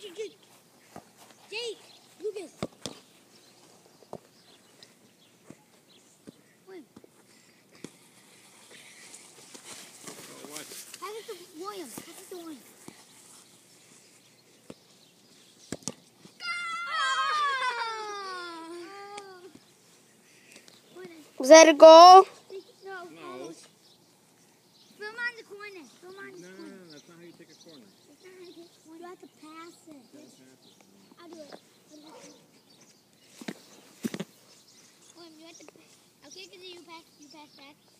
Jake, Jake, Jake. Jake, Lucas. Wait, Oh, what? pass it to William. Pass it to William. Was that a goal? No. No. Film on the corner. Film on the No, no, corner. I'll do it. I'll you, pass, you pass back.